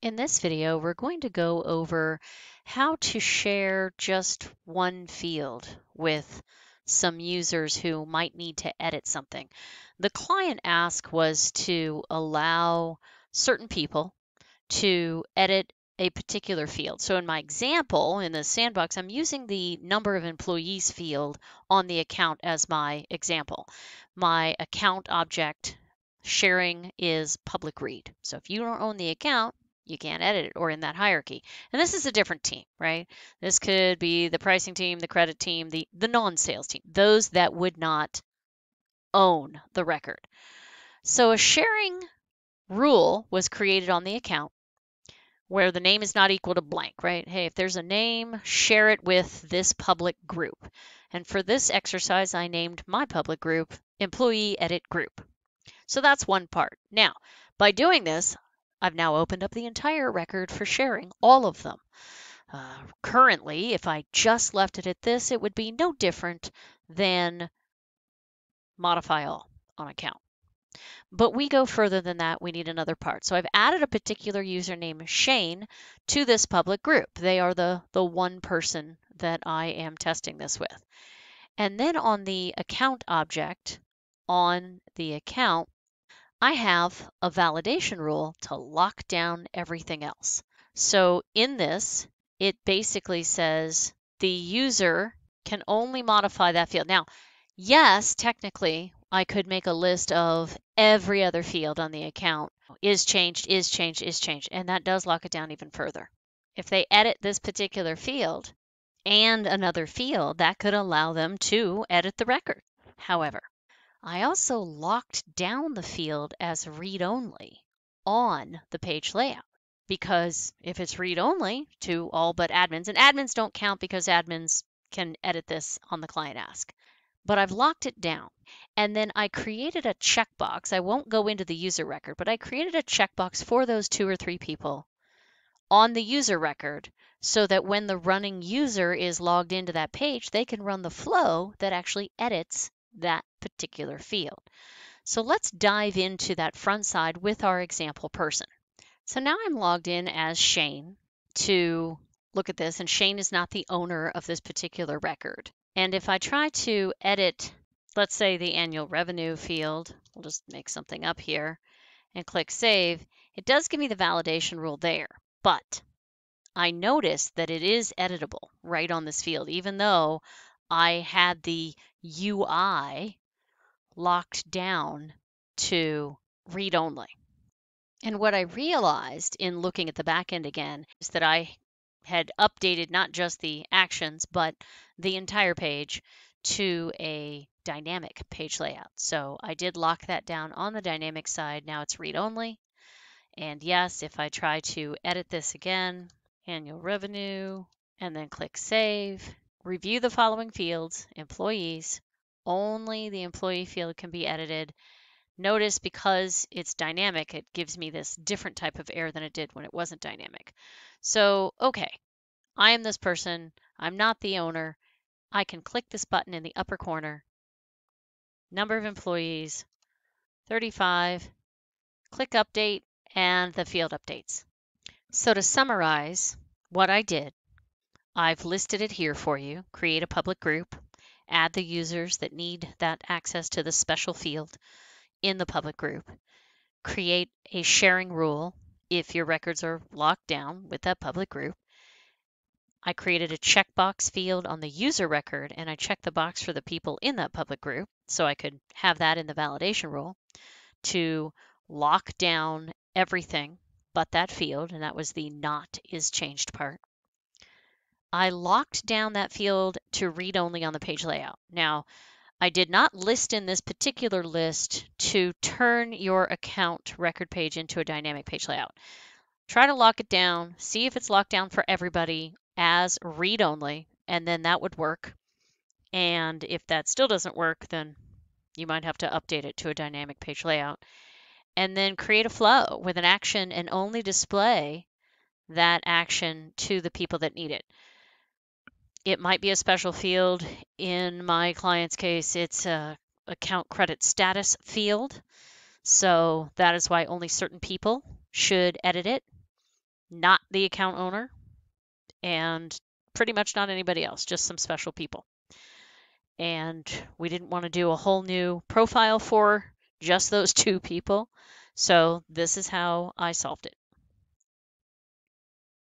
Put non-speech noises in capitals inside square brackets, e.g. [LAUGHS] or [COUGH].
In this video, we're going to go over how to share just one field with some users who might need to edit something. The client ask was to allow certain people to edit a particular field. So in my example, in the sandbox, I'm using the number of employees field on the account as my example. My account object sharing is public read. So if you don't own the account, you can't edit it or in that hierarchy. And this is a different team, right? This could be the pricing team, the credit team, the, the non-sales team, those that would not own the record. So a sharing rule was created on the account where the name is not equal to blank, right? Hey, if there's a name, share it with this public group. And for this exercise, I named my public group employee edit group. So that's one part. Now, by doing this, I've now opened up the entire record for sharing all of them. Uh, currently, if I just left it at this, it would be no different than modify all on account. But we go further than that. We need another part. So I've added a particular username, Shane, to this public group. They are the, the one person that I am testing this with. And then on the account object, on the account, I have a validation rule to lock down everything else. So in this, it basically says the user can only modify that field. Now, yes, technically, I could make a list of every other field on the account is changed, is changed, is changed, and that does lock it down even further. If they edit this particular field and another field, that could allow them to edit the record. However, I also locked down the field as read-only on the page layout because if it's read-only to all but admins, and admins don't count because admins can edit this on the client ask, but I've locked it down. And then I created a checkbox. I won't go into the user record, but I created a checkbox for those two or three people on the user record so that when the running user is logged into that page, they can run the flow that actually edits that particular field. So let's dive into that front side with our example person. So now I'm logged in as Shane to look at this, and Shane is not the owner of this particular record. And if I try to edit, let's say the annual revenue field, we'll just make something up here and click save, it does give me the validation rule there, but I notice that it is editable right on this field, even though I had the UI locked down to read only. And what I realized in looking at the backend again is that I had updated not just the actions, but the entire page to a dynamic page layout. So I did lock that down on the dynamic side. Now it's read only. And yes, if I try to edit this again, annual revenue, and then click save, Review the following fields, employees. Only the employee field can be edited. Notice because it's dynamic, it gives me this different type of error than it did when it wasn't dynamic. So, okay, I am this person. I'm not the owner. I can click this button in the upper corner. Number of employees, 35. Click update and the field updates. So to summarize what I did, I've listed it here for you. Create a public group, add the users that need that access to the special field in the public group, create a sharing rule if your records are locked down with that public group. I created a checkbox field on the user record and I checked the box for the people in that public group so I could have that in the validation rule to lock down everything but that field, and that was the not is changed part. I locked down that field to read only on the page layout. Now, I did not list in this particular list to turn your account record page into a dynamic page layout. Try to lock it down, see if it's locked down for everybody as read only, and then that would work. And if that still doesn't work, then you might have to update it to a dynamic page layout. And then create a flow with an action and only display that action to the people that need it. It might be a special field. In my client's case, it's a account credit status field. So that is why only certain people should edit it. not the account owner, and pretty much not anybody else, just some special people. And we didn't want to do a whole new profile for just those [LAUGHS] two people. So this is how I solved it.